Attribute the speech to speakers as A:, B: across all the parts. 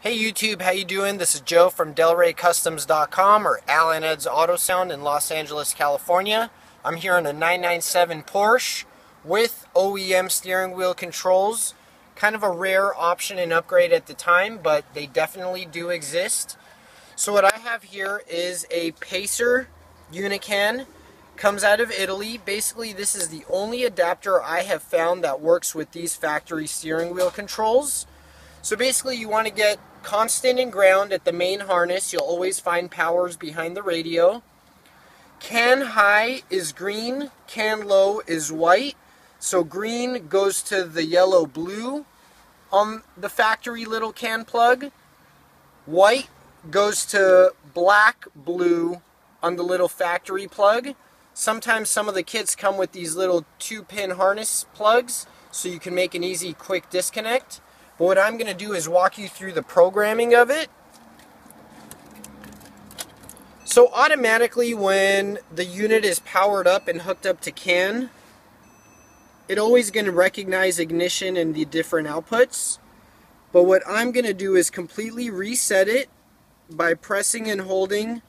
A: Hey YouTube, how you doing? This is Joe from DelReyCustoms.com or Alan Ed's Auto Sound in Los Angeles, California. I'm here in a 997 Porsche with OEM steering wheel controls. Kind of a rare option and upgrade at the time, but they definitely do exist. So what I have here is a Paser Unican. Comes out of Italy. Basically, this is the only adapter I have found that works with these factory steering wheel controls. So basically you want to get constant and ground at the main harness. You'll always find powers behind the radio. CAN high is green, CAN low is white. So green goes to the yellow blue on the factory little CAN plug. White goes to black blue on the little factory plug. Sometimes some of the kits come with these little two pin harness plugs so you can make an easy quick disconnect. But what I'm going to do is walk you through the programming of it. So automatically when the unit is powered up and hooked up to CAN, it always going to recognize ignition and the different outputs. But what I'm going to do is completely reset it by pressing and holding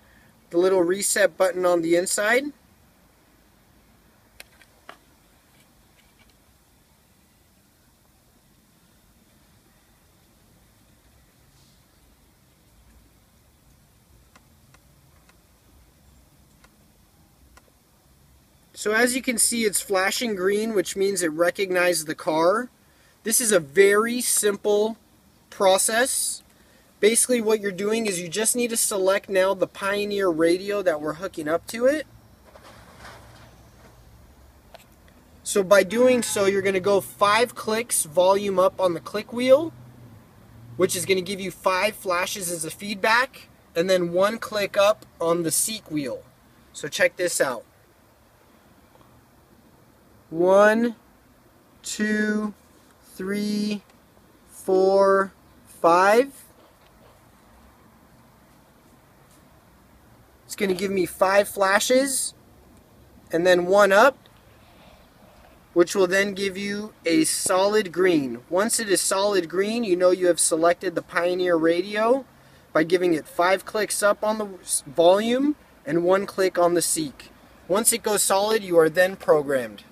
A: the little reset button on the inside. So as you can see, it's flashing green, which means it recognizes the car. This is a very simple process. Basically what you're doing is you just need to select now the Pioneer radio that we're hooking up to it. So by doing so, you're going to go five clicks volume up on the click wheel, which is going to give you five flashes as a feedback, and then one click up on the seek wheel. So check this out. One, two, three, four, five. It's going to give me five flashes and then one up which will then give you a solid green. Once it is solid green, you know you have selected the Pioneer radio by giving it five clicks up on the volume and one click on the seek. Once it goes solid, you are then programmed.